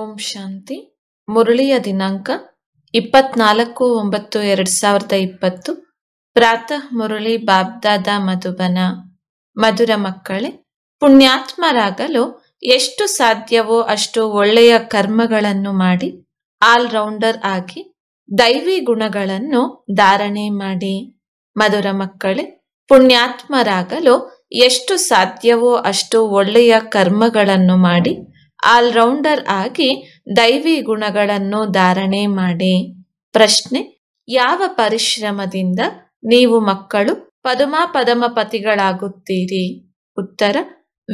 ಓಂ ಶಾಂತಿ. ಮುರಳಿಯ ದಿನಾಂಕ ಇಪ್ಪತ್ನಾಲ್ಕು ಒಂಬತ್ತು ಎರಡು ಸಾವಿರದ ಇಪ್ಪತ್ತು. ಪ್ರಾತಃ ಮುರಳಿ ಬಾಬ್ದಾದ ಮಧುಬನ. ಮಧುರ ಮಕ್ಕಳೇ, ಪುಣ್ಯಾತ್ಮರಾಗಲು ಎಷ್ಟು ಸಾಧ್ಯವೋ ಅಷ್ಟು ಒಳ್ಳೆಯ ಕರ್ಮಗಳನ್ನು ಮಾಡಿ, ಆಲ್ರೌಂಡರ್ ಆಗಿ ದೈವಿ ಗುಣಗಳನ್ನು ಧಾರಣೆ ಮಾಡಿ. ಮಧುರ ಮಕ್ಕಳೇ, ಪುಣ್ಯಾತ್ಮರಾಗಲು ಎಷ್ಟು ಸಾಧ್ಯವೋ ಅಷ್ಟು ಒಳ್ಳೆಯ ಕರ್ಮಗಳನ್ನು ಮಾಡಿ ಆಲ್ರೌಂಡರ್ ಆಗಿ ದೈವಿ ಗುಣಗಳನ್ನು ಧಾರಣೆ ಮಾಡಿ. ಪ್ರಶ್ನೆ, ಯಾವ ಪರಿಶ್ರಮದಿಂದ ನೀವು ಮಕ್ಕಳು ಪದುಮಾ ಪದಮಪತಿಗಳಾಗುತ್ತೀರಿ ಉತ್ತರ,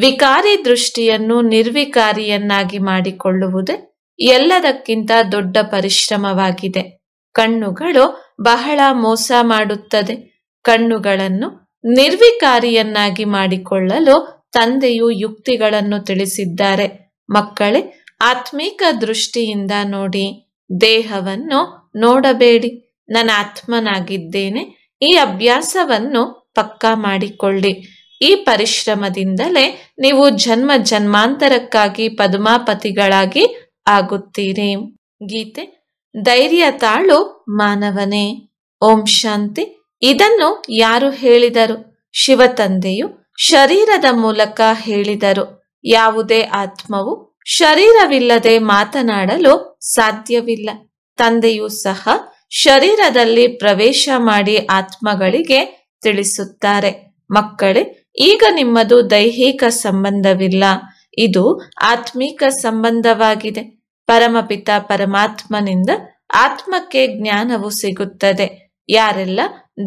ವಿಕಾರಿ ದೃಷ್ಟಿಯನ್ನು ನಿರ್ವಿಕಾರಿಯನ್ನಾಗಿ ಮಾಡಿಕೊಳ್ಳುವುದೇ ಎಲ್ಲದಕ್ಕಿಂತ ದೊಡ್ಡ ಪರಿಶ್ರಮವಾಗಿದೆ. ಕಣ್ಣುಗಳು ಬಹಳ ಮೋಸ ಮಾಡುತ್ತದೆ. ಕಣ್ಣುಗಳನ್ನು ನಿರ್ವಿಕಾರಿಯನ್ನಾಗಿ ಮಾಡಿಕೊಳ್ಳಲು ತಂದೆಯು ಯುಕ್ತಿಗಳನ್ನು ತಿಳಿಸಿದ್ದಾರೆ. ಮಕ್ಕಳೇ, ಆತ್ಮೀಕ ದೃಷ್ಟಿಯಿಂದ ನೋಡಿ, ದೇಹವನ್ನು ನೋಡಬೇಡಿ. ನನ್ನ ಆತ್ಮನಾಗಿದ್ದೇನೆ, ಈ ಅಭ್ಯಾಸವನ್ನು ಪಕ್ಕಾ ಮಾಡಿಕೊಳ್ಳಿ. ಈ ಪರಿಶ್ರಮದಿಂದಲೇ ನೀವು ಜನ್ಮ ಜನ್ಮಾಂತರಕ್ಕಾಗಿ ಪದ್ಮಾಪತಿಗಳಾಗಿ ಆಗುತ್ತೀರಿ. ಗೀತೆ, ಧೈರ್ಯ ತಾಳು ಮಾನವನೇ. ಓಂ ಶಾಂತಿ. ಇದನ್ನು ಯಾರು ಹೇಳಿದರು? ಶಿವತಂದೆಯು ಶರೀರದ ಮೂಲಕ ಹೇಳಿದರು. ಯಾವುದೇ ಆತ್ಮವು ಶರೀರವಿಲ್ಲದೆ ಮಾತನಾಡಲು ಸಾಧ್ಯವಿಲ್ಲ. ತಂದೆಯೂ ಸಹ ಶರೀರದಲ್ಲಿ ಪ್ರವೇಶ ಮಾಡಿ ಆತ್ಮಗಳಿಗೆ ತಿಳಿಸುತ್ತಾರೆ. ಮಕ್ಕಳೇ, ಈಗ ನಿಮ್ಮದು ದೈಹಿಕ ಸಂಬಂಧವಿಲ್ಲ. ಇದು ಆತ್ಮೀಕ ಸಂಬಂಧವಾಗಿದೆ. ಪರಮಪಿತ ಪರಮಾತ್ಮನಿಂದ ಆತ್ಮಕ್ಕೆ ಜ್ಞಾನವು ಸಿಗುತ್ತದೆ. ಯಾರೆಲ್ಲ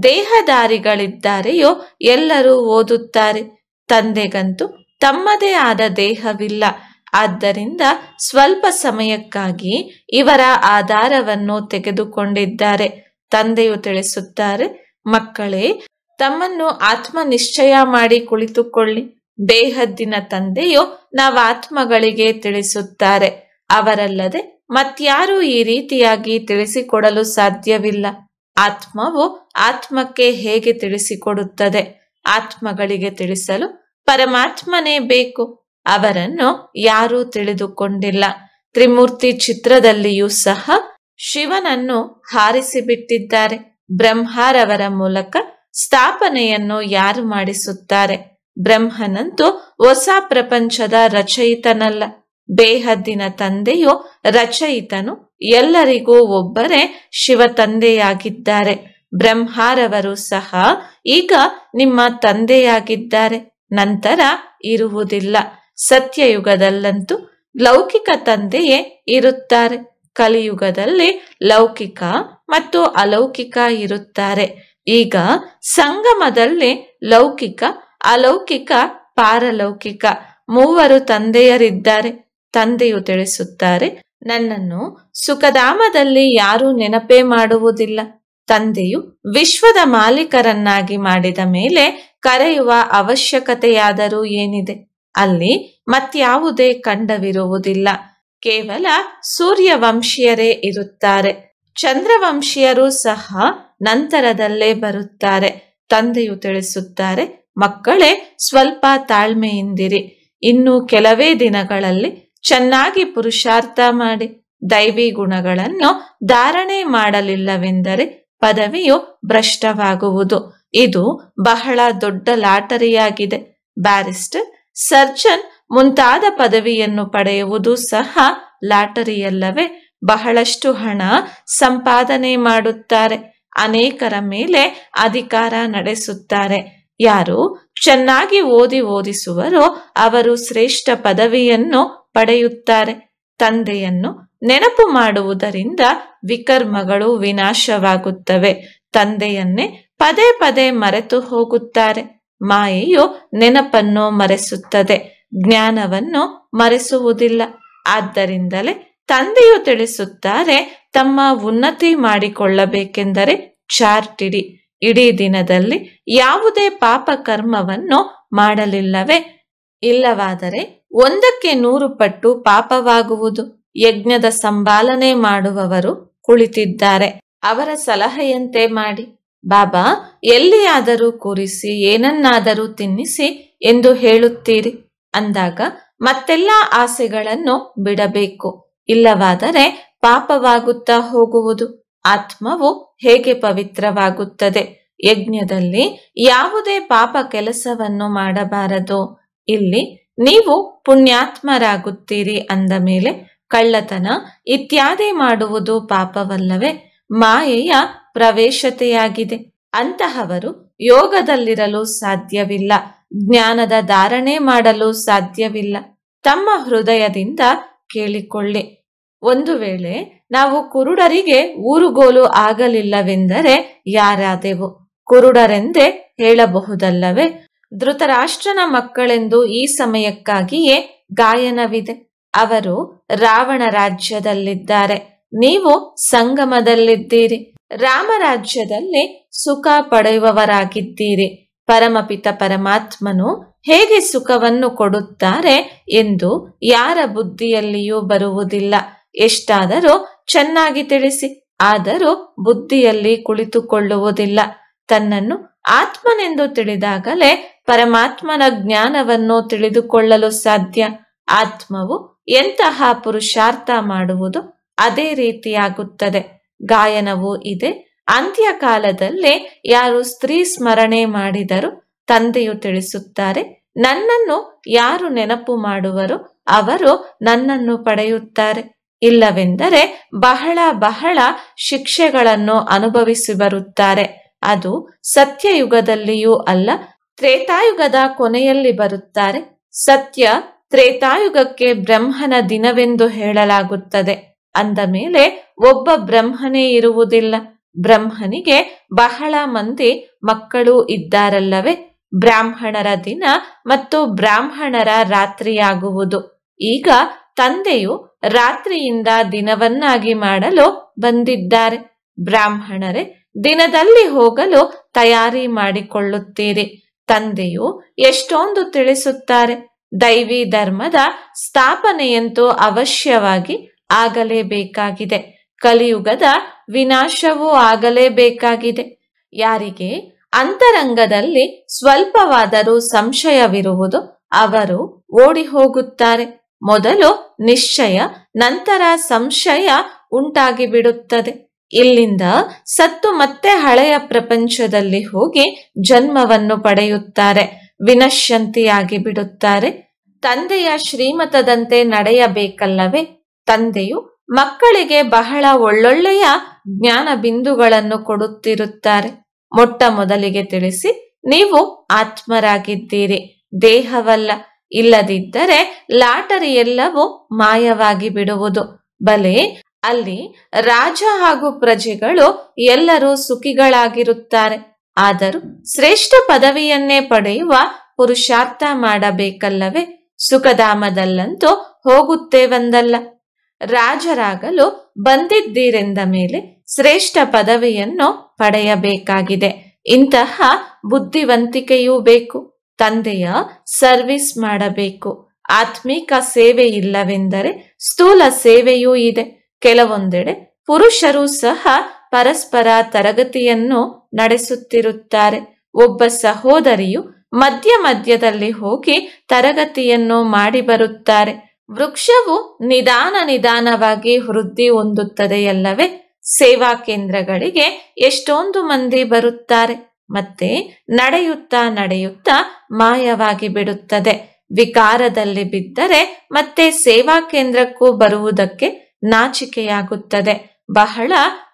ದೇಹದಾರಿಗಳಿದ್ದಾರೆಯೋ ಎಲ್ಲರೂ ಓದುತ್ತಾರೆ. ತಂದೆಗಂತೂ ತಮ್ಮದೇ ಆದ ದೇಹವಿಲ್ಲ. ಆದ್ದರಿಂದ ಸ್ವಲ್ಪ ಸಮಯಕ್ಕಾಗಿ ಇವರ ಆಧಾರವನ್ನು ತೆಗೆದುಕೊಂಡಿದ್ದಾರೆ. ತಂದೆಯು ತಿಳಿಸುತ್ತಾರೆ, ಮಕ್ಕಳೇ, ತಮ್ಮನ್ನು ಆತ್ಮ ನಿಶ್ಚಯ ಮಾಡಿ ಕುಳಿತುಕೊಳ್ಳಿ. ಬೇಹದ್ದಿನ ತಂದೆಯು ನಾವು ಆತ್ಮಗಳಿಗೆ ತಿಳಿಸುತ್ತಾರೆ. ಅವರಲ್ಲದೆ ಮತ್ಯಾರೂ ಈ ರೀತಿಯಾಗಿ ತಿಳಿಸಿಕೊಡಲು ಸಾಧ್ಯವಿಲ್ಲ. ಆತ್ಮವು ಆತ್ಮಕ್ಕೆ ಹೇಗೆ ತಿಳಿಸಿಕೊಡುತ್ತದೆ? ಆತ್ಮಗಳಿಗೆ ತಿಳಿಸಲು ಪರಮಾತ್ಮನೇ ಬೇಕು. ಅವರನ್ನು ಯಾರೂ ತಿಳಿದುಕೊಂಡಿಲ್ಲ. ತ್ರಿಮೂರ್ತಿ ಚಿತ್ರದಲ್ಲಿಯೂ ಸಹ ಶಿವನನ್ನು ಹಾರಿಸಿಬಿಟ್ಟಿದ್ದಾರೆ. ಬ್ರಹ್ಮಾರವರ ಮೂಲಕ ಸ್ಥಾಪನೆಯನ್ನು ಯಾರು ಮಾಡಿಸುತ್ತಾರೆ? ಬ್ರಹ್ಮನಂತೂ ಹೊಸ ಪ್ರಪಂಚದ ರಚಯಿತನಲ್ಲ. ಬೇಹದ್ದಿನ ತಂದೆಯು ರಚಯಿತನು. ಎಲ್ಲರಿಗೂ ಒಬ್ಬರೇ ಶಿವ ತಂದೆಯಾಗಿದ್ದಾರೆ. ಬ್ರಹ್ಮಾರವರು ಸಹ ಈಗ ನಿಮ್ಮ ತಂದೆಯಾಗಿದ್ದಾರೆ. ನಂತರ ಇರುವುದಿಲ್ಲ. ಸತ್ಯಯುಗದಲ್ಲಂತೂ ಲೌಕಿಕ ತಂದೆಯೇ ಇರುತ್ತಾರೆ. ಕಲಿಯುಗದಲ್ಲಿ ಲೌಕಿಕ ಮತ್ತು ಅಲೌಕಿಕ ಇರುತ್ತಾರೆ. ಈಗ ಸಂಗಮದಲ್ಲಿ ಲೌಕಿಕ, ಅಲೌಕಿಕ, ಪಾರಲೌಕಿಕ ಮೂವರು ತಂದೆಯರಿದ್ದಾರೆ. ತಂದೆಯು ತಿಳಿಸುತ್ತಾರೆ, ನನ್ನನ್ನು ಸುಖಧಾಮದಲ್ಲಿ ಯಾರೂ ನೆನಪೇ ಮಾಡುವುದಿಲ್ಲ. ತಂದೆಯು ವಿಶ್ವದ ಮಾಲೀಕರನ್ನಾಗಿ ಮಾಡಿದ ಮೇಲೆ ಕರೆಯುವ ಅವಶ್ಯಕತೆಯಾದರೂ ಏನಿದೆ? ಅಲ್ಲಿ ಮತ್ಯಾವುದೇ ಕಂಡವಿರುವುದಿಲ್ಲ. ಕೇವಲ ಸೂರ್ಯವಂಶೀಯರೇ ಇರುತ್ತಾರೆ. ಚಂದ್ರವಂಶೀಯರು ಸಹ ನಂತರದಲ್ಲೇ ಬರುತ್ತಾರೆ. ತಂದೆಯು ತಿಳಿಸುತ್ತಾರೆ, ಮಕ್ಕಳೇ, ಸ್ವಲ್ಪ ತಾಳ್ಮೆಯಿಂದಿರಿ. ಇನ್ನು ಕೆಲವೇ ದಿನಗಳಲ್ಲಿ ಚೆನ್ನಾಗಿ ಪುರುಷಾರ್ಥ ಮಾಡಿ. ದೈವಿ ಗುಣಗಳನ್ನು ಧಾರಣೆ ಮಾಡಲಿಲ್ಲವೆಂದರೆ ಪದವಿಯು ಭ್ರಷ್ಟವಾಗುವುದು. ಇದು ಬಹಳ ದೊಡ್ಡ ಲಾಟರಿಯಾಗಿದೆ. ಬ್ಯಾರಿಸ್ಟರ್, ಸರ್ಜನ್ ಮುಂತಾದ ಪದವಿಯನ್ನು ಪಡೆಯುವುದು ಸಹ ಲಾಟರಿಯಲ್ಲವೇ. ಬಹಳಷ್ಟು ಹಣ ಸಂಪಾದನೆ ಮಾಡುತ್ತಾರೆ. ಅನೇಕರ ಮೇಲೆ ಅಧಿಕಾರ ನಡೆಸುತ್ತಾರೆ. ಯಾರು ಚೆನ್ನಾಗಿ ಓದಿ ಓದಿಸುವರೋ ಅವರು ಶ್ರೇಷ್ಠ ಪದವಿಯನ್ನು ಪಡೆಯುತ್ತಾರೆ. ತಂದೆಯನ್ನು ನೆನಪು ಮಾಡುವುದರಿಂದ ವಿಕರ್ಮಗಳು ವಿನಾಶವಾಗುತ್ತವೆ. ತಂದೆಯನ್ನೇ ಪದೇ ಪದೇ ಮರೆತು ಹೋಗುತ್ತಾರೆ. ಮಾಯೆಯು ನೆನಪನ್ನು ಮರೆಸುತ್ತದೆ. ಜ್ಞಾನವನ್ನು ಮರೆಸುವುದಿಲ್ಲ. ಆದ್ದರಿಂದಲೇ ತಂದೆಯು ತಿಳಿಸುತ್ತಾರೆ, ತಮ್ಮ ಉನ್ನತಿ ಮಾಡಿಕೊಳ್ಳಬೇಕೆಂದರೆ ಚಾರ್ಟಿಡಿ ಇಡಿ. ಇಡೀ ದಿನದಲ್ಲಿ ಯಾವುದೇ ಪಾಪ ಕರ್ಮವನ್ನು ಮಾಡಲಿಲ್ಲವೇ? ಇಲ್ಲವಾದರೆ ಒಂದಕ್ಕೆ ನೂರು ಪಟ್ಟು ಪಾಪವಾಗುವುದು. ಯಜ್ಞದ ಸಂಪಾಲನೆ ಮಾಡುವವರು ಕುಳಿತಿದ್ದಾರೆ. ಅವರ ಸಲಹೆಯಂತೆ ಮಾಡಿ. ಬಾಬಾ, ಎಲ್ಲಿಯಾದರೂ ಕೂರಿಸಿ, ಏನನ್ನಾದರೂ ತಿನ್ನಿಸಿ ಎಂದು ಹೇಳುತ್ತೀರಿ? ಅಂದಾಗ, ಮತ್ತೆಲ್ಲ ಆಸೆಗಳನ್ನು ಬಿಡಬೇಕು. ಇಲ್ಲವಾದರೆ ಪಾಪವಾಗುತ್ತಾ ಹೋಗುವುದು. ಆತ್ಮವು ಹೇಗೆ ಪವಿತ್ರವಾಗುತ್ತದೆ? ಯಜ್ಞದಲ್ಲಿ ಯಾವುದೇ ಪಾಪ ಕೆಲಸವನ್ನು ಮಾಡಬಾರದು. ಇಲ್ಲಿ ನೀವು ಪುಣ್ಯಾತ್ಮರಾಗುತ್ತೀರಿ ಅಂದ ಮೇಲೆ ಕಳ್ಳತನ ಇತ್ಯಾದಿ ಮಾಡುವುದು ಪಾಪವಲ್ಲವೇ? ಮಾಯೆಯ ಪ್ರವೇಶತೆಯಾಗಿದೆ. ಅಂತಹವರು ಯೋಗದಲ್ಲಿರಲು ಸಾಧ್ಯವಿಲ್ಲ, ಜ್ಞಾನದ ಧಾರಣೆ ಮಾಡಲು ಸಾಧ್ಯವಿಲ್ಲ. ತಮ್ಮ ಹೃದಯದಿಂದ ಕೇಳಿಕೊಳ್ಳಿ. ಒಂದು ವೇಳೆ ನಾವು ಕುರುಡರಿಗೆ ಊರುಗೋಲು ಆಗಲಿಲ್ಲವೆಂದರೆ ಯಾರಾದೆವು? ಕುರುಡರೆಂದೇ ಹೇಳಬಹುದಲ್ಲವೇ? ಧೃತರಾಷ್ಟ್ರನ ಮಕ್ಕಳೆಂದು ಈ ಸಮಯಕ್ಕಾಗಿಯೇ ಗಾಯನವಿದೆ. ಅವರು ರಾವಣ ರಾಜ್ಯದಲ್ಲಿದ್ದಾರೆ. ನೀವು ಸಂಗಮದಲ್ಲಿದ್ದೀರಿ. ರಾಮರಾಜ್ಯದಲ್ಲಿ ಸುಖ ಪಡೆಯುವವರಾಗಿದ್ದೀರಿ. ಪರಮಪಿತ ಪರಮಾತ್ಮನು ಹೇಗೆ ಸುಖವನ್ನು ಕೊಡುತ್ತಾರೆ ಎಂದು ಯಾರ ಬುದ್ಧಿಯಲ್ಲಿಯೂ ಬರುವುದಿಲ್ಲ. ಎಷ್ಟಾದರೂ ಚೆನ್ನಾಗಿ ತಿಳಿಸಿ, ಆದರೂ ಬುದ್ಧಿಯಲ್ಲಿ ಕುಳಿತುಕೊಳ್ಳುವುದಿಲ್ಲ. ತನ್ನನ್ನು ಆತ್ಮನೆಂದು ತಿಳಿದಾಗಲೇ ಪರಮಾತ್ಮನ ಜ್ಞಾನವನ್ನು ತಿಳಿದುಕೊಳ್ಳಲು ಸಾಧ್ಯ. ಆತ್ಮವು ಎಂತಹ ಪುರುಷಾರ್ಥ ಮಾಡುವುದು ಅದೇ ರೀತಿಯಾಗುತ್ತದೆ. ಗಾಯನವೂ ಇದೆ. ಅಂತ್ಯಕಾಲದಲ್ಲಿ ಯಾರು ಸ್ತ್ರೀ ಸ್ಮರಣೆ ಮಾಡಿದರು ತಂದೆಯು ತಿಳಿಸುತ್ತಾರೆ, ನನ್ನನ್ನು ಯಾರು ನೆನಪು ಮಾಡುವರು ಅವರು ನನ್ನನ್ನು ಪಡೆಯುತ್ತಾರೆ. ಇಲ್ಲವೆಂದರೆ ಬಹಳ ಬಹಳ ಶಿಕ್ಷೆಗಳನ್ನು ಅನುಭವಿಸಿ ಬರುತ್ತಾರೆ. ಅದು ಸತ್ಯಯುಗದಲ್ಲಿಯೂ ಅಲ್ಲ, ತ್ರೇತಾಯುಗದ ಕೊನೆಯಲ್ಲಿ ಬರುತ್ತಾರೆ. ಸತ್ಯ ತ್ರೇತಾಯುಗಕ್ಕೆ ಬ್ರಹ್ಮನ ದಿನವೆಂದು ಹೇಳಲಾಗುತ್ತದೆ. ಅಂದ ಮೇಲೆ ಒಬ್ಬ ಬ್ರಹ್ಮನೇ ಇರುವುದಿಲ್ಲ. ಬ್ರಹ್ಮನಿಗೆ ಬಹಳ ಮಂದಿ ಮಕ್ಕಳು ಇದ್ದಾರಲ್ಲವೇ? ಬ್ರಾಹ್ಮಣರ ದಿನ ಮತ್ತು ಬ್ರಾಹ್ಮಣರ ರಾತ್ರಿಯಾಗುವುದು. ಈಗ ತಂದೆಯು ರಾತ್ರಿಯಿಂದ ದಿನವನ್ನಾಗಿ ಮಾಡಲು ಬಂದಿದ್ದಾರೆ. ಬ್ರಾಹ್ಮಣರೇ, ದಿನದಲ್ಲಿ ಹೋಗಲು ತಯಾರಿ ಮಾಡಿಕೊಳ್ಳುತ್ತೀರಿ. ತಂದೆಯು ಎಷ್ಟೊಂದು ತಿಳಿಸುತ್ತಾರೆ. ದೈವಿ ಧರ್ಮದ ಸ್ಥಾಪನೆಯಂತೂ ಅವಶ್ಯವಾಗಿ ಆಗಲೇಬೇಕಾಗಿದೆ. ಕಲಿಯುಗದ ವಿನಾಶವೂ ಆಗಲೇಬೇಕಾಗಿದೆ. ಯಾರಿಗೆ? ಅಂತರಂಗದಲ್ಲಿ ಸ್ವಲ್ಪವಾದರೂ ಸಂಶಯವಿರುವುದು ಅವರು ಓಡಿ ಹೋಗುತ್ತಾರೆ ಮೊದಲು ನಿಶ್ಚಯ, ನಂತರ ಸಂಶಯ ಉಂಟಾಗಿ ಬಿಡುತ್ತದೆ ಇಲ್ಲಿಂದ ಸತ್ತು ಮತ್ತೆ ಹಳೆಯ ಪ್ರಪಂಚದಲ್ಲಿ ಹೋಗಿ ಜನ್ಮವನ್ನು ಪಡೆಯುತ್ತಾರೆ. ವಿನಶ್ಯಂತಿಯಾಗಿ ಬಿಡುತ್ತಾರೆ ತಂದೆಯ ಶ್ರೀಮತದಂತೆ ನಡೆಯಬೇಕಲ್ಲವೇ? ತಂದೆಯು ಮಕ್ಕಳಿಗೆ ಬಹಳ ಒಳ್ಳೊಳ್ಳೆಯ ಜ್ಞಾನ ಬಿಂದುಗಳನ್ನು ಕೊಡುತ್ತಿರುತ್ತಾರೆ. ಮೊಟ್ಟ ಮೊದಲಿಗೆ ತಿಳಿಸಿ, ನೀವು ಆತ್ಮರಾಗಿದ್ದೀರಿ. ದೇಹವಲ್ಲ, ಇಲ್ಲದಿದ್ದರೆ ಲಾಟರಿ ಎಲ್ಲವೂ ಮಾಯವಾಗಿ ಬಿಡುವುದು ಬಲೆ, ಅಲ್ಲಿ ರಾಜ ಹಾಗೂ ಪ್ರಜೆಗಳು ಎಲ್ಲರೂ ಸುಖಿಗಳಾಗಿರುತ್ತಾರೆ. ಆದರೂ ಶ್ರೇಷ್ಠ ಪದವಿಯನ್ನೇ ಪಡೆಯುವ ಪುರುಷಾರ್ಥ ಮಾಡಬೇಕಲ್ಲವೇ? ಸುಖಧಾಮದಲ್ಲಂತೂ ಹೋಗುತ್ತೇವಂದಲ್ಲ. ರಾಜರಾಗಲು ಬಂದಿದ್ದೀರೆಂದ ಮೇಲೆ ಶ್ರೇಷ್ಠ ಪದವಿಯನ್ನು ಪಡೆಯಬೇಕಾಗಿದೆ. ಇಂತಹ ಬುದ್ಧಿವಂತಿಕೆಯೂ ಬೇಕು. ತಂದೆಯ ಸರ್ವಿಸ್ ಮಾಡಬೇಕು. ಆತ್ಮಿಕ ಸೇವೆ ಇಲ್ಲವೆಂದರೆ ಸ್ಥೂಲ ಸೇವೆಯೂ ಇದೆ. ಕೆಲವೊಂದೆಡೆ ಪುರುಷರು ಸಹ ಪರಸ್ಪರ ತರಗತಿಯನ್ನು ನಡೆಸುತ್ತಿರುತ್ತಾರೆ. ಒಬ್ಬ ಸಹೋದರಿಯು ಮಧ್ಯ ಮಧ್ಯದಲ್ಲಿ ಹೋಗಿ ತರಗತಿಯನ್ನು ಮಾಡಿ ಬರುತ್ತಾರೆ. ವೃಕ್ಷವು ನಿಧಾನ ನಿಧಾನವಾಗಿ ವೃದ್ಧಿ ಹೊಂದುತ್ತದೆಯಲ್ಲವೇ? ಸೇವಾ ಕೇಂದ್ರಗಳಿಗೆ ಎಷ್ಟೊಂದು ಮಂದಿ ಬರುತ್ತಾರೆ. ಮತ್ತೆ ನಡೆಯುತ್ತಾ ನಡೆಯುತ್ತಾ ಮಾಯವಾಗಿ ಬಿಡುತ್ತದೆ. ವಿಕಾರದಲ್ಲಿ ಬಿದ್ದರೆ ಮತ್ತೆ ಸೇವಾ ಕೇಂದ್ರಕ್ಕೂ ಬರುವುದಕ್ಕೆ ನಾಚಿಕೆಯಾಗುತ್ತದೆ. ಬಹಳ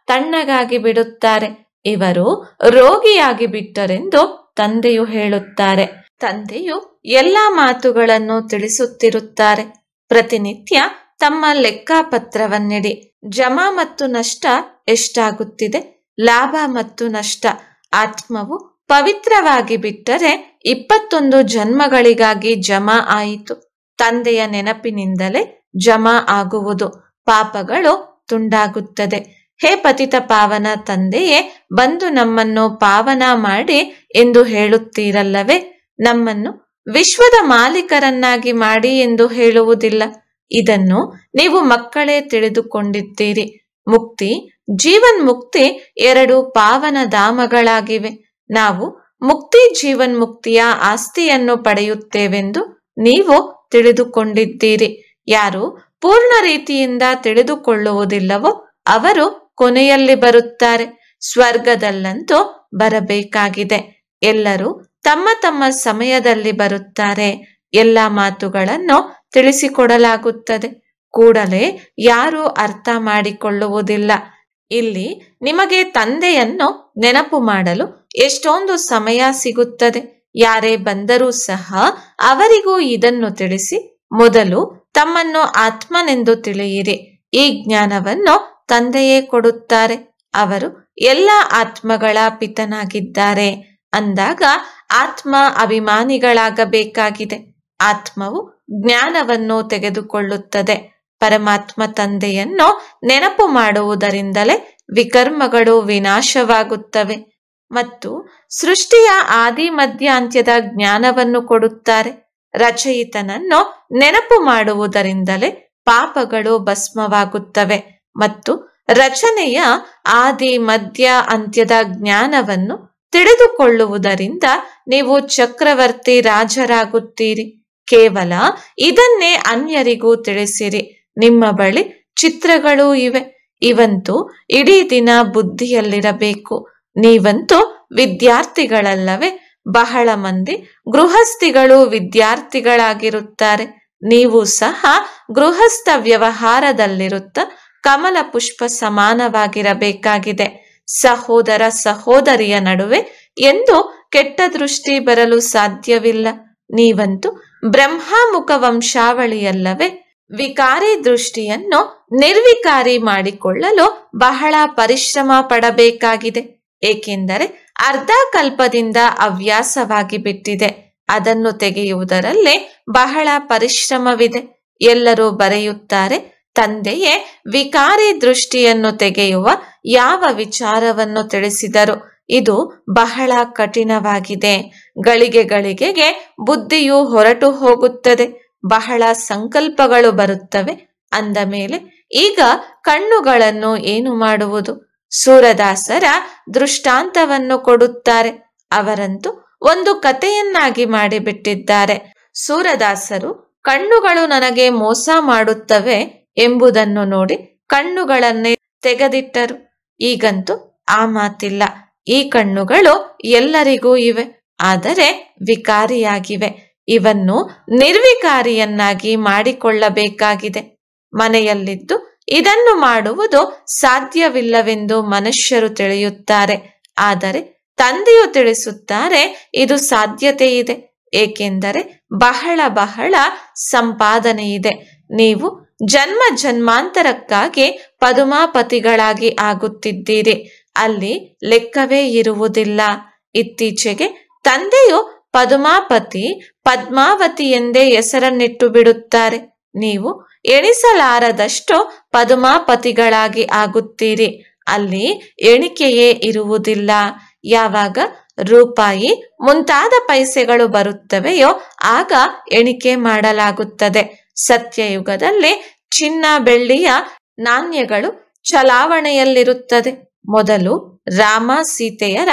ತಣ್ಣಗಾಗಿ ಬಿಡುತ್ತಾರೆ. ಇವರು ರೋಗಿಯಾಗಿ ಬಿಟ್ಟರೆಂದು ತಂದೆಯು ಹೇಳುತ್ತಾರೆ. ತಂದೆಯು ಎಲ್ಲ ಮಾತುಗಳನ್ನು ತಿಳಿಸುತ್ತಿರುತ್ತಾರೆ. ಪ್ರತಿನಿತ್ಯ ತಮ್ಮ ಲೆಕ್ಕಾಪತ್ರವನ್ನಿಡಿ. ಜಮಾ ಮತ್ತು ನಷ್ಟ ಎಷ್ಟಾಗುತ್ತಿದೆ? ಲಾಭ ಮತ್ತು ನಷ್ಟ. ಆತ್ಮವು ಪವಿತ್ರವಾಗಿ ಬಿಟ್ಟರೆ ಇಪ್ಪತ್ತೊಂದು ಜನ್ಮಗಳಿಗಾಗಿ ಜಮಾ ಆಯಿತು. ತಂದೆಯ ನೆನಪಿನಿಂದಲೇ ಜಮಾ ಆಗುವುದು. ಪಾಪಗಳು ತುಂಡಾಗುತ್ತದೆ. ಹೇ ಪತಿತ ಪಾವನ ತಂದೆಯೇ, ಬಂದು ನಮ್ಮನ್ನು ಪಾವನ ಮಾಡಿ ಎಂದು ಹೇಳುತ್ತೀರಲ್ಲವೇ? ನಮ್ಮನ್ನು ವಿಶ್ವದ ಮಾಲೀಕರನ್ನಾಗಿ ಮಾಡಿ ಎಂದು ಹೇಳುವುದಿಲ್ಲ. ಇದನ್ನು ನೀವು ಮಕ್ಕಳೇ ತಿಳಿದುಕೊಂಡಿದ್ದೀರಿ. ಮುಕ್ತಿ, ಜೀವನ್ ಮುಕ್ತಿ ಎರಡು ಪಾವನ ಧಾಮಗಳಾಗಿವೆ. ನಾವು ಮುಕ್ತಿ ಜೀವನ್ ಮುಕ್ತಿಯ ಆಸ್ತಿಯನ್ನು ಪಡೆಯುತ್ತೇವೆಂದು ನೀವು ತಿಳಿದುಕೊಂಡಿದ್ದೀರಿ. ಯಾರು ಪೂರ್ಣ ರೀತಿಯಿಂದ ತಿಳಿದುಕೊಳ್ಳುವುದಿಲ್ಲವೋ, ಅವರು ಕೊನೆಯಲ್ಲಿ ಬರುತ್ತಾರೆ. ಸ್ವರ್ಗದಲ್ಲಂತೂ ಬರಬೇಕಾಗಿದೆ. ಎಲ್ಲರೂ ತಮ್ಮ ತಮ್ಮ ಸಮಯದಲ್ಲಿ ಬರುತ್ತಾರೆ. ಎಲ್ಲ ಮಾತುಗಳನ್ನು ತಿಳಿಸಿಕೊಡಲಾಗುತ್ತದೆ. ಕೂಡಲೇ ಯಾರೂ ಅರ್ಥ ಮಾಡಿಕೊಳ್ಳುವುದಿಲ್ಲ. ಇಲ್ಲಿ ನಿಮಗೆ ತಂದೆಯನ್ನು ನೆನಪು ಮಾಡಲು ಎಷ್ಟೊಂದು ಸಮಯ ಸಿಗುತ್ತದೆ. ಯಾರೇ ಬಂದರೂ ಸಹ ಅವರಿಗೂ ಇದನ್ನು ತಿಳಿಸಿ, ಮೊದಲು ತಮ್ಮನ್ನು ಆತ್ಮನೆಂದು ತಿಳಿಯಿರಿ. ಈ ಜ್ಞಾನವನ್ನು ತಂದೆಯೇ ಕೊಡುತ್ತಾರೆ. ಅವರು ಎಲ್ಲ ಆತ್ಮಗಳ ಪಿತನಾಗಿದ್ದಾರೆ. ಅಂದಾಗ ಆತ್ಮ ಅಭಿಮಾನಿಗಳಾಗಬೇಕಾಗಿದೆ. ಆತ್ಮವು ಜ್ಞಾನವನ್ನು ತೆಗೆದುಕೊಳ್ಳುತ್ತದೆ. ಪರಮಾತ್ಮ ತಂದೆಯನ್ನು ನೆನಪು ಮಾಡುವುದರಿಂದಲೇ ವಿಕರ್ಮಗಳು ವಿನಾಶವಾಗುತ್ತವೆ. ಮತ್ತು ಸೃಷ್ಟಿಯ ಆದಿ ಮಧ್ಯಾಂತ್ಯದ ಜ್ಞಾನವನ್ನು ಕೊಡುತ್ತಾರೆ. ರಚಯಿತನನ್ನು ನೆನಪು ಮಾಡುವುದರಿಂದಲೇ ಪಾಪಗಳು ಭಸ್ಮವಾಗುತ್ತವೆ. ಮತ್ತು ರಚನೆಯ ಆದಿ, ಮಧ್ಯ, ಅಂತ್ಯದ ಜ್ಞಾನವನ್ನು ತಿಳಿದುಕೊಳ್ಳುವುದರಿಂದ ನೀವು ಚಕ್ರವರ್ತಿ ರಾಜರಾಗುತ್ತೀರಿ. ಕೇವಲ ಇದನ್ನೇ ಅನ್ಯರಿಗೂ ತಿಳಿಸಿರಿ. ನಿಮ್ಮ ಬಳಿ ಚಿತ್ರಗಳೂ ಇವೆ. ಇವಂತೂ ಇಡೀ ದಿನ ಬುದ್ಧಿಯಲ್ಲಿರಬೇಕು. ನೀವಂತೂ ವಿದ್ಯಾರ್ಥಿಗಳಲ್ಲವೇ. ಬಹಳ ಮಂದಿ ಗೃಹಸ್ಥಿಗಳು ವಿದ್ಯಾರ್ಥಿಗಳಾಗಿರುತ್ತಾರೆ. ನೀವು ಸಹ ಗೃಹಸ್ಥ ವ್ಯವಹಾರದಲ್ಲಿರುತ್ತ ಕಮಲ ಪುಷ್ಪ ಸಮಾನವಾಗಿರಬೇಕಾಗಿದೆ. ಸಹೋದರ ಸಹೋದರಿಯ ನಡುವೆ ಎಂದು ಕೆಟ್ಟ ದೃಷ್ಟಿ ಬರಲು ಸಾಧ್ಯವಿಲ್ಲ. ನೀವಂತೂ ಬ್ರಹ್ಮಾಮುಖ ವಂಶಾವಳಿಯಲ್ಲವೇ. ವಿಕಾರಿ ದೃಷ್ಟಿಯನ್ನು ನಿರ್ವಿಕಾರಿ ಮಾಡಿಕೊಳ್ಳಲು ಬಹಳ ಪರಿಶ್ರಮ ಪಡಬೇಕಾಗಿದೆ. ಏಕೆಂದರೆ ಅರ್ಧ ಕಲ್ಪದಿಂದ ಅವ್ಯಾಸವಾಗಿ ಬಿಟ್ಟಿದೆ. ಅದನ್ನು ತೆಗೆಯುವುದರಲ್ಲಿ ಬಹಳ ಪರಿಶ್ರಮವಿದೆ. ಎಲ್ಲರೂ ಬರೆಯುತ್ತಾರೆ ತಂದೆಯೇ ವಿಕಾರಿ ದೃಷ್ಟಿಯನ್ನು ತೆಗೆಯುವ ಯಾವ ವಿಚಾರವನ್ನು ತಿಳಿಸಿದರು? ಇದು ಬಹಳ ಕಠಿಣವಾಗಿದೆ. ಗಳಿಗೆ ಗಳಿಗೆಗೆ ಬುದ್ಧಿಯು ಹೊರಟು ಹೋಗುತ್ತದೆ. ಬಹಳ ಸಂಕಲ್ಪಗಳು ಬರುತ್ತವೆ. ಅಂದ ಮೇಲೆ, ಈಗ ಕಣ್ಣುಗಳನ್ನು ಏನು ಮಾಡುವುದು? ಸೂರದಾಸರ ದೃಷ್ಟಾಂತವನ್ನು ಕೊಡುತ್ತಾರೆ. ಅವರಂತೂ ಒಂದು ಕಥೆಯನ್ನಾಗಿ ಮಾಡಿಬಿಟ್ಟಿದ್ದಾರೆ. ಸೂರದಾಸರು ಕಣ್ಣುಗಳು ನನಗೆ ಮೋಸ ಮಾಡುತ್ತವೆ. ಎಂಬುದನ್ನು ನೋಡಿ ಕಣ್ಣುಗಳನ್ನೇ ತೆಗೆದಿಟ್ಟರು. ಈಗಂತೂ ಆ ಮಾತಿಲ್ಲ. ಈ ಕಣ್ಣುಗಳು ಎಲ್ಲರಿಗೂ ಇವೆ, ಆದರೆ ವಿಕಾರಿಯಾಗಿವೆ. ಇವನ್ನು ನಿರ್ವಿಕಾರಿಯನ್ನಾಗಿ ಮಾಡಿಕೊಳ್ಳಬೇಕಾಗಿದೆ. ಮನೆಯಲ್ಲಿದ್ದು ಇದನ್ನು ಮಾಡುವುದು ಸಾಧ್ಯವಿಲ್ಲವೆಂದು ಮನುಷ್ಯರು ತಿಳಿಯುತ್ತಾರೆ. ಆದರೆ ತಂದೆಯು ತಿಳಿಸುತ್ತಾರೆ, ಇದು ಸಾಧ್ಯತೆ ಇದೆ ಏಕೆಂದರೆ ಬಹಳ ಬಹಳ ಸಂಪಾದನೆ ಇದೆ ನೀವು ಜನ್ಮ ಜನ್ಮಾಂತರಕ್ಕಾಗಿ ಪದುಮಾಪತಿಗಳಾಗಿ ಆಗುತ್ತಿದ್ದೀರಿ. ಅಲ್ಲಿ ಲೆಕ್ಕವೇ ಇರುವುದಿಲ್ಲ. ಇತ್ತೀಚೆಗೆ ತಂದೆಯು ಪದುಮಾಪತಿ, ಪದ್ಮಾವತಿ ಎಂದೇ ಹೆಸರನ್ನಿಟ್ಟು ಬಿಡುತ್ತಾರೆ. ನೀವು ಎಣಿಸಲಾರದಷ್ಟು ಪದುಮಾಪತಿಗಳಾಗಿ ಆಗುತ್ತೀರಿ. ಅಲ್ಲಿ ಎಣಿಕೆಯೇ ಇರುವುದಿಲ್ಲ. ಯಾವಾಗ ರೂಪಾಯಿ ಮುಂತಾದ ಪೈಸೆಗಳು ಬರುತ್ತವೆಯೋ ಆಗ ಎಣಿಕೆ ಮಾಡಲಾಗುತ್ತದೆ. ಸತ್ಯಯುಗದಲ್ಲಿ ಚಿನ್ನ ಬೆಳ್ಳಿಯ ನಾಣ್ಯಗಳು ಚಲಾವಣೆಯಲ್ಲಿರುತ್ತದೆ. ಮೊದಲು ರಾಮ ಸೀತೆಯರ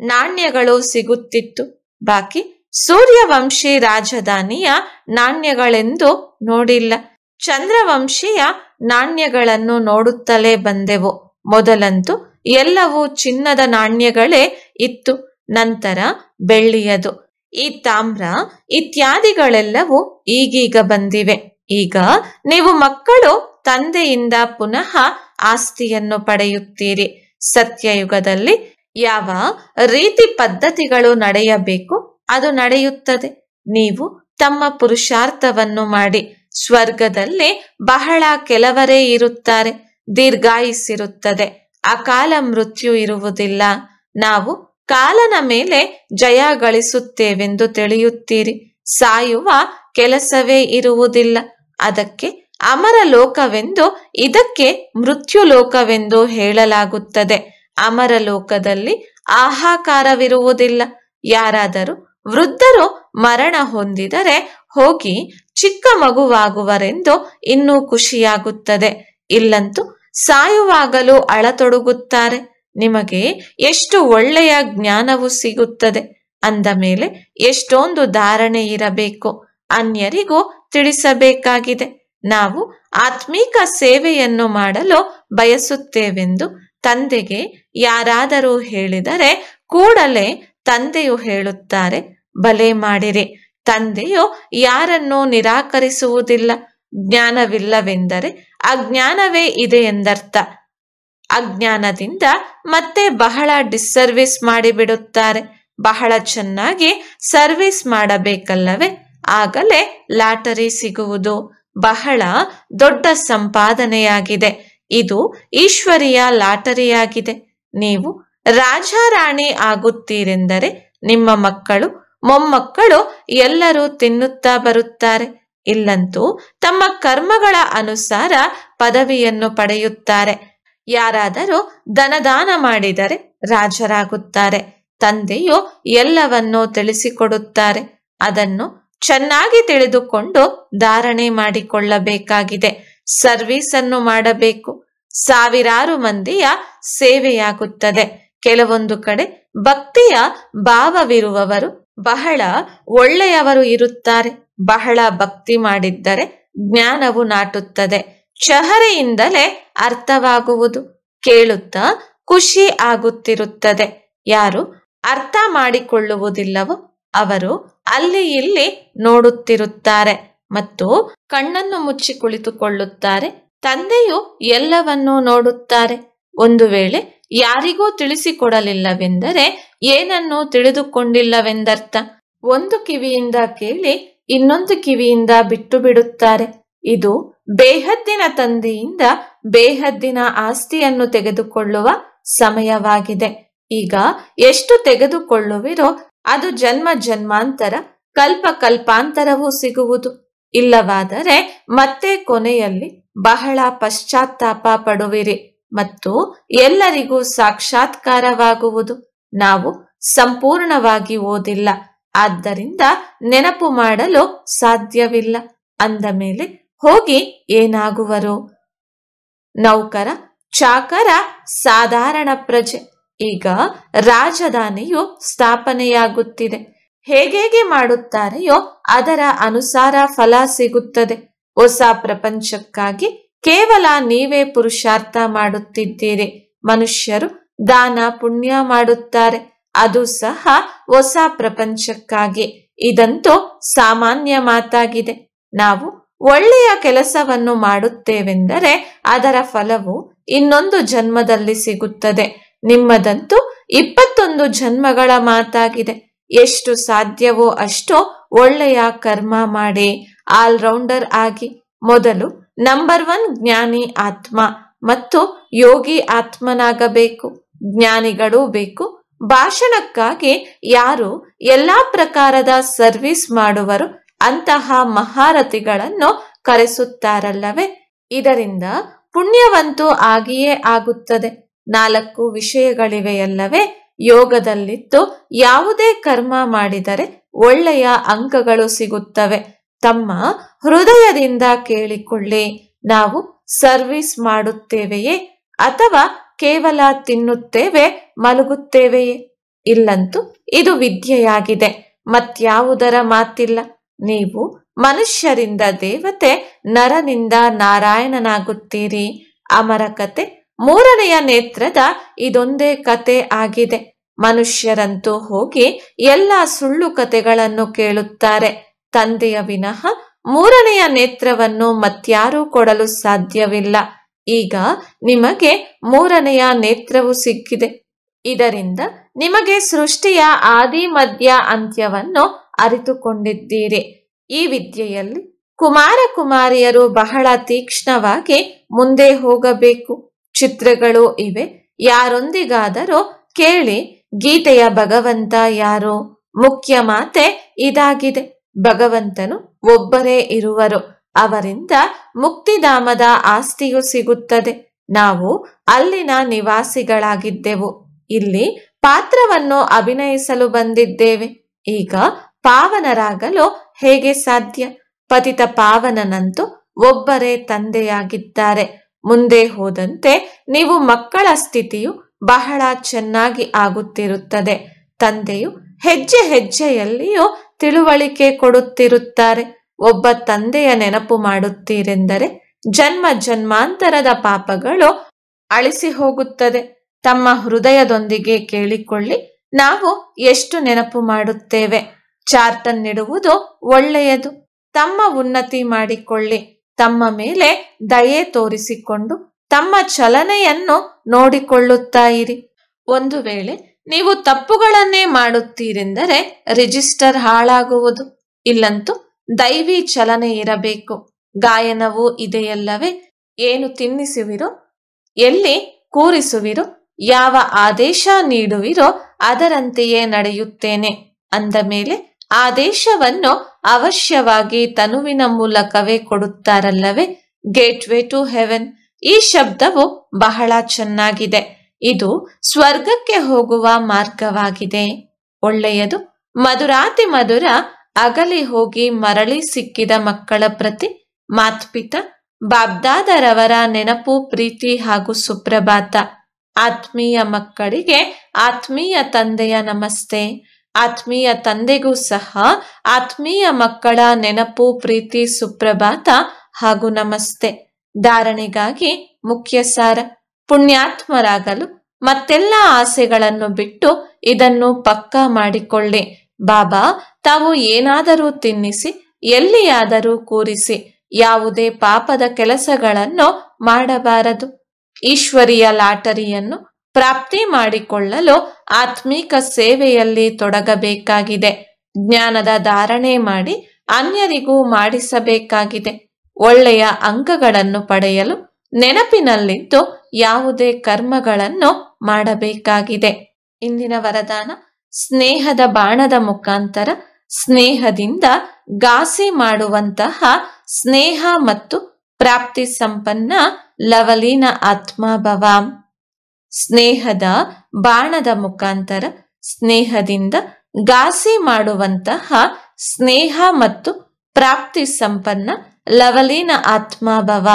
ನಾಣ್ಯಗಳು ಸಿಗುತ್ತಿತ್ತು. ಬಾಕಿ ಸೂರ್ಯವಂಶಿ ರಾಜಧಾನಿಯ ನಾಣ್ಯಗಳೆಂದು ನೋಡಿಲ್ಲ. ಚಂದ್ರವಂಶಿಯ ನಾಣ್ಯಗಳನ್ನು ನೋಡುತ್ತಲೇ ಬಂದೆವು. ಮೊದಲಂತೂ ಎಲ್ಲವೂ ಚಿನ್ನದ ನಾಣ್ಯಗಳೇ ಇತ್ತು. ನಂತರ ಬೆಳ್ಳಿಯದು. ಈ ತಾಮ್ರ ಇತ್ಯಾದಿಗಳೆಲ್ಲವೂ ಈಗೀಗ ಬಂದಿವೆ. ಈಗ ನೀವು ಮಕ್ಕಳು ತಂದೆಯಿಂದ ಪುನಃ ಆಸ್ತಿಯನ್ನು ಪಡೆಯುತ್ತೀರಿ. ಸತ್ಯಯುಗದಲ್ಲಿ ಯಾವ ರೀತಿ ಪದ್ಧತಿಗಳು ನಡೆಯಬೇಕು ಅದು ನಡೆಯುತ್ತದೆ. ನೀವು ತಮ್ಮ ಪುರುಷಾರ್ಥವನ್ನು ಮಾಡಿ ಸ್ವರ್ಗದಲ್ಲಿ ಬಹಳ ಕೆಲವರೇ ಇರುತ್ತಾರೆ. ದೀರ್ಘಾಯಿಸಿರುತ್ತದೆ ಅಕಾಲ ಮೃತ್ಯು ಇರುವುದಿಲ್ಲ. ನಾವು ಕಾಲನ ಮೇಲೆ ಜಯ ಗಳಿಸುತ್ತೇವೆಂದು ತಿಳಿಯುತ್ತೀರಿ. ಸಾಯುವ ಕೆಲಸವೇ ಇರುವುದಿಲ್ಲ. ಅದಕ್ಕೆ ಅಮರ ಲೋಕವೆಂದು, ಇದಕ್ಕೆ ಮೃತ್ಯು ಲೋಕವೆಂದು ಹೇಳಲಾಗುತ್ತದೆ. ಅಮರ ಲೋಕದಲ್ಲಿ ಆಹಾಕಾರವಿರುವುದಿಲ್ಲ. ಯಾರಾದರೂ ವೃದ್ಧರು ಮರಣ ಹೊಂದಿದರೆ ಹೋಗಿ ಚಿಕ್ಕ ಮಗುವಾಗುವರೆಂದು ಇನ್ನೂ ಖುಷಿಯಾಗುತ್ತದೆ. ಇಲ್ಲಂತೂ ಸಾಯುವಾಗಲೂ ಅಳತೊಡಗುತ್ತಾರೆ. ನಿಮಗೆ ಎಷ್ಟು ಒಳ್ಳೆಯ ಜ್ಞಾನವು ಸಿಗುತ್ತದೆ ಅಂದ ಮೇಲೆ ಎಷ್ಟೊಂದು ಧಾರಣೆ ಇರಬೇಕು ಅನ್ಯರಿಗೂ ತಿಳಿಸಬೇಕಾಗಿದೆ. ನಾವು ಆತ್ಮೀಕ ಸೇವೆಯನ್ನು ಮಾಡಲು ಬಯಸುತ್ತೇವೆಂದು ತಂದೆಗೆ ಯಾರಾದರೂ ಹೇಳಿದರೆ ಕೂಡಲೇ ತಂದೆಯು ಹೇಳುತ್ತಾರೆ ಬಲೆ ಮಾಡಿರಿ. ತಂದೆಯು ಯಾರನ್ನು ನಿರಾಕರಿಸುವುದಿಲ್ಲ. ಜ್ಞಾನವಿಲ್ಲವೆಂದರೆ ಅಜ್ಞಾನವೇ ಇದೆ ಎಂದರ್ಥ. ಅಜ್ಞಾನದಿಂದ ಮತ್ತೆ ಬಹಳ ಡಿಸ್ಸರ್ವಿಸ್ ಮಾಡಿಬಿಡುತ್ತಾರೆ. ಬಹಳ ಚೆನ್ನಾಗಿ ಸರ್ವಿಸ್ ಮಾಡಬೇಕಲ್ಲವೇ? ಆಗಲೇ ಲಾಟರಿ ಸಿಗುವುದು. ಬಹಳ ದೊಡ್ಡ ಸಂಪಾದನೆಯಾಗಿದೆ. ಇದು ಈಶ್ವರಿಯ ಲಾಟರಿಯಾಗಿದೆ. ನೀವು ರಾಜಾರಾಣಿ ಆಗುತ್ತೀರೆಂದರೆ ನಿಮ್ಮ ಮಕ್ಕಳು, ಮೊಮ್ಮಕ್ಕಳು ಎಲ್ಲರೂ ತಿನ್ನುತ್ತಾ ಬರುತ್ತಾರೆ. ಇಲ್ಲಂತೂ ತಮ್ಮ ಕರ್ಮಗಳ ಅನುಸಾರ ಪದವಿಯನ್ನು ಪಡೆಯುತ್ತಾರೆ. ಯಾರಾದರೂ ಧನದಾನ ಮಾಡಿದರೆ ರಾಜರಾಗುತ್ತಾರೆ. ತಂದೆಯು ಎಲ್ಲವನ್ನೂ ತಿಳಿಸಿಕೊಡುತ್ತಾರೆ. ಅದನ್ನು ಚೆನ್ನಾಗಿ ತಿಳಿದುಕೊಂಡು ಧಾರಣೆ ಮಾಡಿಕೊಳ್ಳಬೇಕಾಗಿದೆ. ಸರ್ವಿಸ್ ಅನ್ನು ಮಾಡಬೇಕು. ಸಾವಿರಾರು ಮಂದಿಯ ಸೇವೆಯಾಗುತ್ತದೆ. ಕೆಲವೊಂದು ಕಡೆ ಭಕ್ತಿಯ ಭಾವವಿರುವವರು ಬಹಳ ಒಳ್ಳೆಯವರು ಇರುತ್ತಾರೆ. ಬಹಳ ಭಕ್ತಿ ಮಾಡಿದ್ದರೆ ಜ್ಞಾನವು ನಾಟುತ್ತದೆ. ಚಹರೆಯಿಂದಲೇ ಅರ್ಥವಾಗುವುದು. ಕೇಳುತ್ತಾ ಖುಷಿ ಆಗುತ್ತಿರುತ್ತದೆ. ಯಾರು ಅರ್ಥ ಮಾಡಿಕೊಳ್ಳುವುದಿಲ್ಲವೋ ಅವರು ಅಲ್ಲಿ ಇಲ್ಲಿ ನೋಡುತ್ತಿರುತ್ತಾರೆ ಮತ್ತು ಕಣ್ಣನ್ನು ಮುಚ್ಚಿ ಕುಳಿತುಕೊಳ್ಳುತ್ತಾರೆ. ತಂದೆಯು ಎಲ್ಲವನ್ನೂ ನೋಡುತ್ತಾರೆ. ಒಂದು ವೇಳೆ ಯಾರಿಗೂ ತಿಳಿಸಿಕೊಡಲಿಲ್ಲವೆಂದರೆ ಏನನ್ನು ತಿಳಿದುಕೊಂಡಿಲ್ಲವೆಂದರ್ಥ. ಒಂದು ಕಿವಿಯಿಂದ ಕೇಳಿ ಇನ್ನೊಂದು ಕಿವಿಯಿಂದ ಬಿಟ್ಟು ಬಿಡುತ್ತಾರೆ. ಇದು ಬೇಹದ್ದಿನ ತಂದೆಯಿಂದ ಬೇಹದ್ದಿನ ಆಸ್ತಿಯನ್ನು ತೆಗೆದುಕೊಳ್ಳುವ ಸಮಯವಾಗಿದೆ. ಈಗ ಎಷ್ಟು ತೆಗೆದುಕೊಳ್ಳುವಿರೋ ಅದು ಜನ್ಮ ಜನ್ಮಾಂತರ, ಕಲ್ಪ ಕಲ್ಪಾಂತರವೂ ಸಿಗುವುದು. ಇಲ್ಲವಾದರೆ ಮತ್ತೆ ಕೊನೆಯಲ್ಲಿ ಬಹಳ ಪಶ್ಚಾತ್ತಾಪ ಪಡುವಿರಿ ಮತ್ತು ಎಲ್ಲರಿಗೂ ಸಾಕ್ಷಾತ್ಕಾರವಾಗುವುದು. ನಾವು ಸಂಪೂರ್ಣವಾಗಿ ಓದಿಲ್ಲ, ಆದ್ದರಿಂದ ನೆನಪು ಮಾಡಲು ಸಾಧ್ಯವಿಲ್ಲ. ಅಂದ ಮೇಲೆ ಹೋಗಿ ಏನಾಗುವರು? ನೌಕರ, ಚಾಕರ, ಸಾಧಾರಣ ಪ್ರಜೆ. ಈಗ ರಾಜಧಾನಿಯು ಸ್ಥಾಪನೆಯಾಗುತ್ತಿದೆ. ಹೇಗೇಗೆ ಮಾಡುತ್ತಾರೆಯೋ ಅದರ ಅನುಸಾರ ಫಲ ಸಿಗುತ್ತದೆ. ಹೊಸ ಪ್ರಪಂಚಕ್ಕಾಗಿ ಕೇವಲ ನೀವೇ ಪುರುಷಾರ್ಥ ಮಾಡುತ್ತಿದ್ದೀರಿ. ಮನುಷ್ಯರು ದಾನ ಪುಣ್ಯ ಮಾಡುತ್ತಾರೆ. ಅದು ಸಹ ಹೊಸ ಪ್ರಪಂಚಕ್ಕಾಗಿ. ಇದಂತೂ ಸಾಮಾನ್ಯ ಮಾತಾಗಿದೆ. ನಾವು ಒಳ್ಳೆಯ ಕೆಲಸವನ್ನು ಮಾಡುತ್ತೇವೆಂದರೆ ಅದರ ಫಲವು ಇನ್ನೊಂದು ಜನ್ಮದಲ್ಲಿ ಸಿಗುತ್ತದೆ. ನಿಮ್ಮದಂತೂ ಇಪ್ಪತ್ತೊಂದು ಜನ್ಮಗಳ ಮಾತಾಗಿದೆ. ಎಷ್ಟು ಸಾಧ್ಯವೋ ಅಷ್ಟು ಒಳ್ಳೆಯ ಕರ್ಮ ಮಾಡಿ. ಆಲ್ರೌಂಡರ್ ಆಗಿ ಮೊದಲು ನಂಬರ್ ಒನ್ ಜ್ಞಾನಿ ಆತ್ಮ ಮತ್ತು ಯೋಗಿ ಆತ್ಮನಾಗಬೇಕು. ಜ್ಞಾನಿಗಳೂ ಬೇಕು. ಭಾಷಣಕ್ಕಾಗಿ ಯಾರು ಎಲ್ಲಾ ಪ್ರಕಾರದ ಸರ್ವಿಸ್ ಮಾಡುವರು ಅಂತಹ ಮಹಾರಥಿಗಳನ್ನು ಕರೆಸುತ್ತಾರಲ್ಲವೇ? ಇದರಿಂದ ಪುಣ್ಯವಂತೂ ಆಗಿಯೇ ಆಗುತ್ತದೆ. ನಾಲ್ಕು ವಿಷಯಗಳಿವೆಯಲ್ಲವೇ? ಯೋಗದಲ್ಲಿತ್ತು ಯಾವುದೇ ಕರ್ಮ ಮಾಡಿದರೆ ಒಳ್ಳೆಯ ಅಂಕಗಳು ಸಿಗುತ್ತವೆ. ತಮ್ಮ ಹೃದಯದಿಂದ ಕೇಳಿಕೊಳ್ಳಿ. ನಾವು ಸರ್ವಿಸ್ ಮಾಡುತ್ತೇವೆಯೇ? ಅಥವಾ ಕೇವಲ ತಿನ್ನುತ್ತೇವೆ, ಮಲಗುತ್ತೇವೆಯೇ? ಇಲ್ಲಂತೂ ಇದು ವಿದ್ಯೆಯಾಗಿದೆ. ಮತ್ಯಾವುದರ ಮಾತಿಲ್ಲ. ನೀವು ಮನುಷ್ಯರಿಂದ ದೇವತೆ, ನರನಿಂದ ನಾರಾಯಣನಾಗುತ್ತೀರಿ. ಅಮರ ಕತೆ. ಮೂರನೆಯ ನೇತ್ರದ ಇದೊಂದೇ ಕತೆ ಆಗಿದೆ. ಮನುಷ್ಯರಂತೂ ಹೋಗಿ ಎಲ್ಲ ಸುಳ್ಳು ಕತೆಗಳನ್ನು ಕೇಳುತ್ತಾರೆ. ತಂದೆಯ ವಿನಃ ಮೂರನೆಯ ನೇತ್ರವನ್ನು ಮತ್ಯಾರೂ ಕೊಡಲು ಸಾಧ್ಯವಿಲ್ಲ. ಈಗ ನಿಮಗೆ ಮೂರನೆಯ ನೇತ್ರವು ಸಿಕ್ಕಿದೆ. ಇದರಿಂದ ನಿಮಗೆ ಸೃಷ್ಟಿಯ ಆದಿ ಮಧ್ಯ ಅಂತ್ಯವನ್ನು ಅರಿತುಕೊಂಡಿದ್ದೀರಿ. ಈ ವಿದ್ಯೆಯಲ್ಲಿ ಕುಮಾರ ಕುಮಾರಿಯರು ಬಹಳ ತೀಕ್ಷ್ಣವಾಗಿ ಮುಂದೆ ಹೋಗಬೇಕು. ಚಿತ್ರಗಳು ಇವೆ. ಯಾರೊಂದಿಗಾದರೂ ಕೇಳಿ ಗೀತೆಯ ಭಗವಂತ ಯಾರು? ಮುಖ್ಯ ಮಾತೆ ಇದಾಗಿದೆ. ಭಗವಂತನು ಒಬ್ಬರೇ ಇರುವರು. ಅವರಿಂದ ಮುಕ್ತಿಧಾಮದ ಆಸ್ತಿಯು ಸಿಗುತ್ತದೆ. ನಾವು ಅಲ್ಲಿನ ನಿವಾಸಿಗಳಾಗಿದ್ದೆವು. ಇಲ್ಲಿ ಪಾತ್ರವನ್ನು ಅಭಿನಯಿಸಲು ಬಂದಿದ್ದೇವೆ. ಈಗ ಪಾವನರಾಗಲು ಹೇಗೆ ಸಾಧ್ಯ? ಪತಿತ ಪಾವನನಂತೂ ಒಬ್ಬರೇ ತಂದೆಯಾಗಿದ್ದಾರೆ. ಮುಂದೆ ಹೋದಂತೆ ನೀವು ಮಕ್ಕಳ ಸ್ಥಿತಿಯು ಬಹಳ ಚೆನ್ನಾಗಿ ಆಗುತ್ತಿರುತ್ತದೆ. ತಂದೆಯು ಹೆಜ್ಜೆ ಹೆಜ್ಜೆಯಲ್ಲಿಯೂ ತಿಳುವಳಿಕೆ ಕೊಡುತ್ತಿರುತ್ತಾರೆ. ಒಬ್ಬ ತಂದೆಯ ನೆನಪು ಮಾಡುತ್ತೀರೆಂದರೆ ಜನ್ಮ ಜನ್ಮಾಂತರದ ಪಾಪಗಳು ಅಳಿಸಿ ಹೋಗುತ್ತದೆ. ತಮ್ಮ ಹೃದಯದೊಂದಿಗೆ ಕೇಳಿಕೊಳ್ಳಿ, ನಾವು ಎಷ್ಟು ನೆನಪು ಮಾಡುತ್ತೇವೆ? ಚಾರ್ಟನ್ನಿಡುವುದು ಒಳ್ಳೆಯದು. ತಮ್ಮ ಉನ್ನತಿ ಮಾಡಿಕೊಳ್ಳಿ. ತಮ್ಮ ಮೇಲೆ ದಯೆ ತೋರಿಸಿಕೊಂಡು ತಮ್ಮ ಚಲನೆಯನ್ನು ನೋಡಿಕೊಳ್ಳುತ್ತಾ ಇರಿ. ಒಂದು ವೇಳೆ ನೀವು ತಪ್ಪುಗಳನ್ನೇ ಮಾಡುತ್ತೀರೆಂದರೆ ರಿಜಿಸ್ಟರ್ ಹಾಳಾಗುವುದು. ಇಲ್ಲಂತೂ ದೈವಿ ಚಲನೆ ಇರಬೇಕು. ಗಾಯನವೂ ಇದೆಯಲ್ಲವೇ? ಏನು ತಿನ್ನಿಸುವಿರೋ? ಎಲ್ಲಿ ಕೂರಿಸುವಿರೋ? ಯಾವ ಆದೇಶ ನೀಡುವಿರೋ? ಅದರಂತೆಯೇ ನಡೆಯುತ್ತೇನೆ. ಅಂದ ಮೇಲೆ ಆದೇಶವನ್ನು ಅವಶ್ಯವಾಗಿ ತನುವಿನ ಮೂಲಕವೇ ಕೊಡುತ್ತಾರಲ್ಲವೇ? ಗೇಟ್ ವೇ ಟು ಹೆವೆನ್ ಈ ಶಬ್ದವು ಬಹಳ ಚೆನ್ನಾಗಿದೆ. ಇದು ಸ್ವರ್ಗಕ್ಕೆ ಹೋಗುವ ಮಾರ್ಗವಾಗಿದೆ. ಒಳ್ಳೆಯದು. ಮಧುರಾತಿ ಮಧುರ ಅಗಲಿ ಹೋಗಿ ಮರಳಿ ಸಿಕ್ಕಿದ ಮಕ್ಕಳ ಪ್ರತಿ ಮಾತ್ಪಿತ, ಬಾಬ್ದಾದರವರ ನೆನಪು, ಪ್ರೀತಿ ಹಾಗೂ ಸುಪ್ರಭಾತ. ಆತ್ಮೀಯ ಮಕ್ಕಳಿಗೆ ಆತ್ಮೀಯ ತಂದೆಯ ನಮಸ್ತೆ. ಆತ್ಮೀಯ ತಂದೆಗೂ ಸಹ ಆತ್ಮೀಯ ಮಕ್ಕಳ ನೆನಪು, ಪ್ರೀತಿ, ಸುಪ್ರಭಾತ ಹಾಗೂ ನಮಸ್ತೆ. ಧಾರಣೆಗಾಗಿ ಮುಖ್ಯ ಸಾರ ಪುಣ್ಯಾತ್ಮರಾಗಲು ಮತ್ತೆಲ್ಲ ಆಸೆಗಳನ್ನು ಬಿಟ್ಟು ಇದನ್ನು ಪಕ್ಕಾ ಮಾಡಿಕೊಳ್ಳಿ. ಬಾಬಾ, ತಾವು ಏನಾದರೂ ತಿನ್ನಿಸಿ, ಎಲ್ಲಿಯಾದರೂ ಕೂರಿಸಿ, ಯಾವುದೇ ಪಾಪದ ಕೆಲಸಗಳನ್ನು ಮಾಡಬಾರದು. ಈಶ್ವರಿಯ ಲಾಟರಿಯನ್ನು ಪ್ರಾಪ್ತಿ ಮಾಡಿಕೊಳ್ಳಲು ಆತ್ಮೀಕ ಸೇವೆಯಲ್ಲಿ ತೊಡಗಬೇಕಾಗಿದೆ. ಜ್ಞಾನದ ಧಾರಣೆ ಮಾಡಿ ಅನ್ಯರಿಗೂ ಮಾಡಿಸಬೇಕಾಗಿದೆ. ಒಳ್ಳೆಯ ಅಂಕಗಳನ್ನು ಪಡೆಯಲು ನೆನಪಿನಲ್ಲಿದ್ದು ಯಾವುದೇ ಕರ್ಮಗಳನ್ನು ಮಾಡಬೇಕಾಗಿದೆ. ಇಂದಿನ ವರದಾನ, ಸ್ನೇಹದ ಬಾಣದ ಮುಖಾಂತರ ಸ್ನೇಹದಿಂದ ಘಾಸಿ ಮಾಡುವಂತಹ ಸ್ನೇಹ ಮತ್ತು ಪ್ರಾಪ್ತಿ ಸಂಪನ್ನ ಲವಲೀನ ಆತ್ಮಭವ. ಸ್ನೇಹದ ಬಾಣದ ಮುಖಾಂತರ ಸ್ನೇಹದಿಂದ ಗಾಸಿ ಮಾಡುವಂತಹ ಸ್ನೇಹ ಮತ್ತು ಪ್ರಾಪ್ತಿ ಸಂಪನ್ನ ಲವಲೀನ ಆತ್ಮಭವ.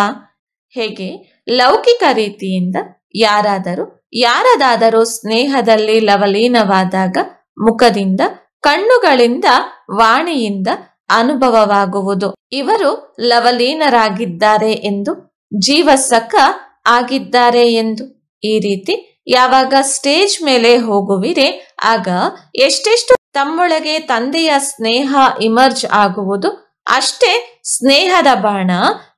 ಹೇಗೆ? ಲೌಕಿಕ ರೀತಿಯಿಂದ ಯಾರಾದರೂ, ಯಾರದಾದರೂ ಸ್ನೇಹದಲ್ಲಿ ಲವಲೀನವಾದಾಗ ಮುಖದಿಂದ, ಕಣ್ಣುಗಳಿಂದ, ವಾಣಿಯಿಂದ ಅನುಭವವಾಗುವುದು. ಇವರು ಲವಲೀನರಾಗಿದ್ದಾರೆ ಎಂದು ಜೀವಸಕ ಆಗಿದ್ದಾರೆ ಎಂದು. ಈ ರೀತಿ ಯಾವಾಗ ಸ್ಟೇಜ್ ಮೇಲೆ ಹೋಗುವಿರಿ, ಆಗ ಎಷ್ಟೆಷ್ಟು ತಮ್ಮೊಳಗೆ ತಂದೆಯ ಸ್ನೇಹ ಇಮರ್ಜ್ ಆಗುವುದು, ಅಷ್ಟೇ ಸ್ನೇಹದ ಬಾಣ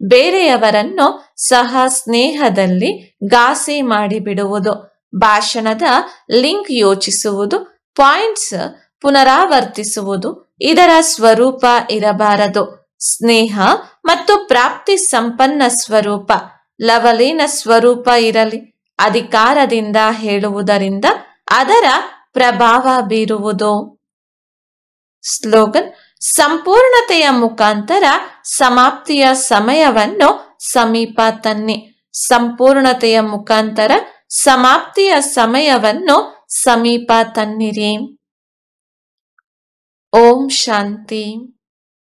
ಬೇರೆಯವರನ್ನು ಸಹ ಸ್ನೇಹದಲ್ಲಿ ಗಾಸಿ ಮಾಡಿಬಿಡುವುದು. ಭಾಷಣದ ಲಿಂಕ್ ಯೋಚಿಸುವುದು, ಪಾಯಿಂಟ್ಸ್ ಪುನರಾವರ್ತಿಸುವುದು, ಇದರ ಸ್ವರೂಪ ಇರಬಾರದು. ಸ್ನೇಹ ಮತ್ತು ಪ್ರಾಪ್ತಿ ಸಂಪನ್ನ ಸ್ವರೂಪ, ಲವಲೀನ ಸ್ವರೂಪ ಇರಲಿ. ಅಧಿಕಾರದಿಂದ ಹೇಳುವುದರಿಂದ ಅದರ ಪ್ರಭಾವ ಬೀರುವುದು. ಸ್ಲೋಗನ್, ಸಂಪೂರ್ಣತೆಯ ಮುಖಾಂತರ ಸಮಾಪ್ತಿಯ ಸಮಯವನ್ನು ಸಮೀಪ ತನ್ನಿ. ಸಂಪೂರ್ಣತೆಯ ಮುಖಾಂತರ ಸಮಾಪ್ತಿಯ ಸಮಯವನ್ನು ಸಮೀಪ ತನ್ನಿರಿ. ಓಂ ಶಾಂತಿ.